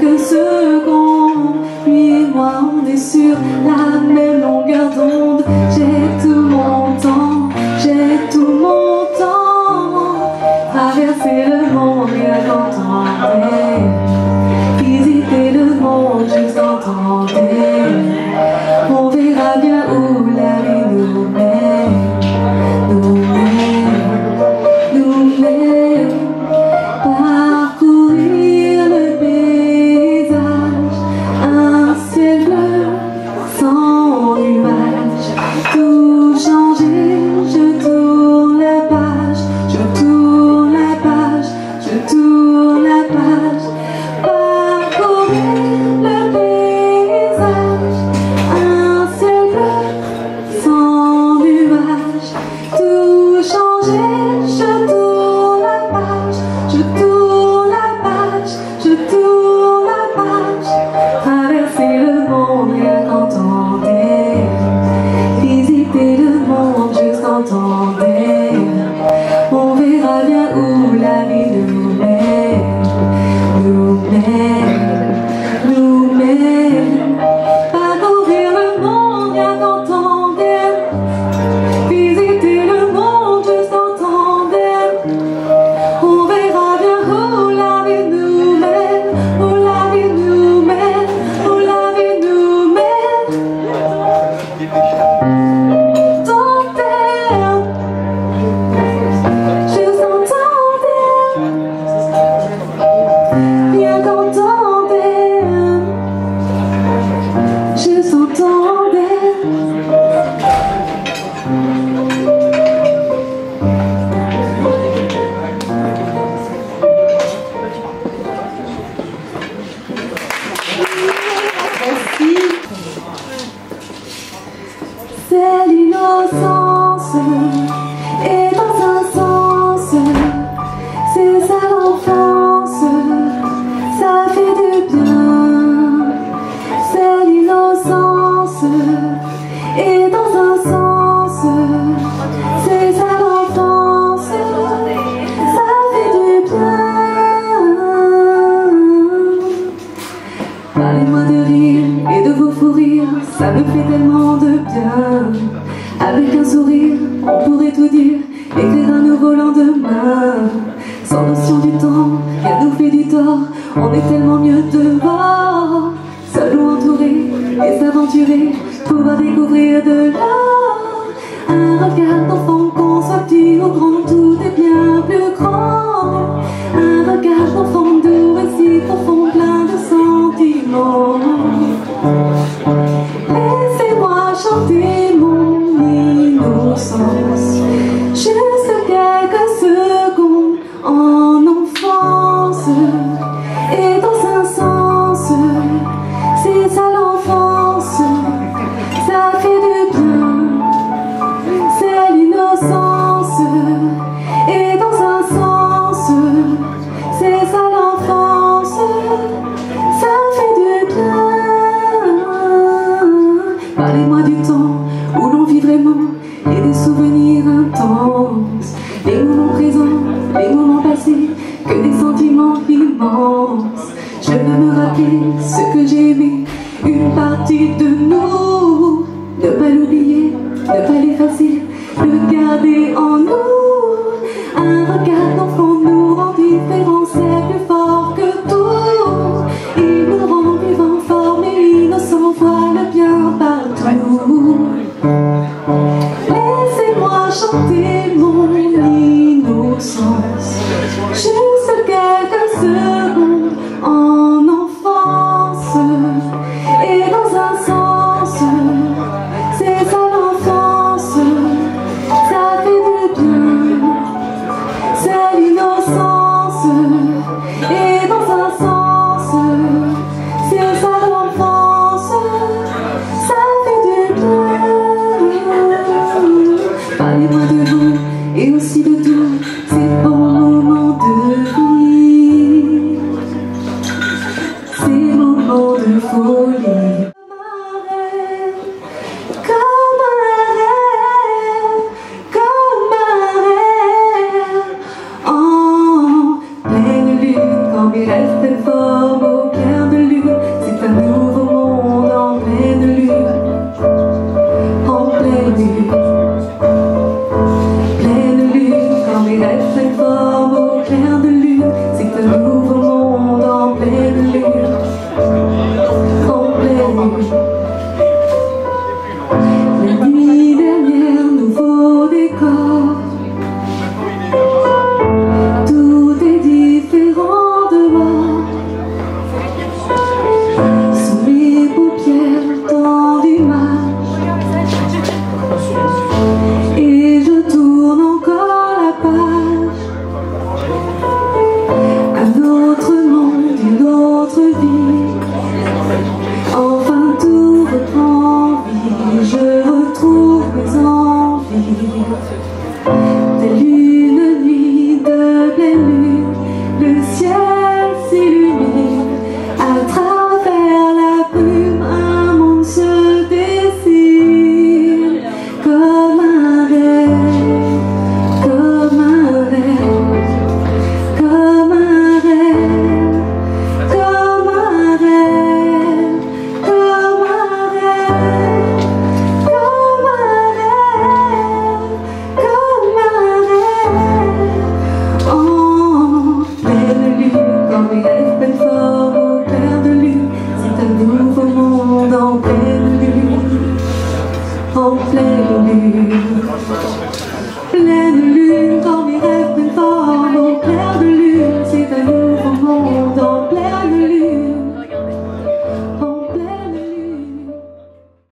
quelques secondes, lui et moi on est sur la belle innocence. Sans notion du temps, rien nous fait du tort. On est tellement mieux dehors. Seul ou entouré, les aventurer Pouvoir découvrir de l'or. Un regard d'enfant qu'on soit petit ou grand Tout est bien plus grand. que j'ai aimé, une partie de nous. Ne pas l'oublier, ne pas l'effacer, le garder en nous. Un regard d'enfant nous. C'est sa l'enfance, ça fait de tout, c'est l'innocence et dans un sens, c'est sa l'enfance, ça fait de tout Parlez-moi de nous et aussi de tout. Oh baby, oh baby, pleine lune,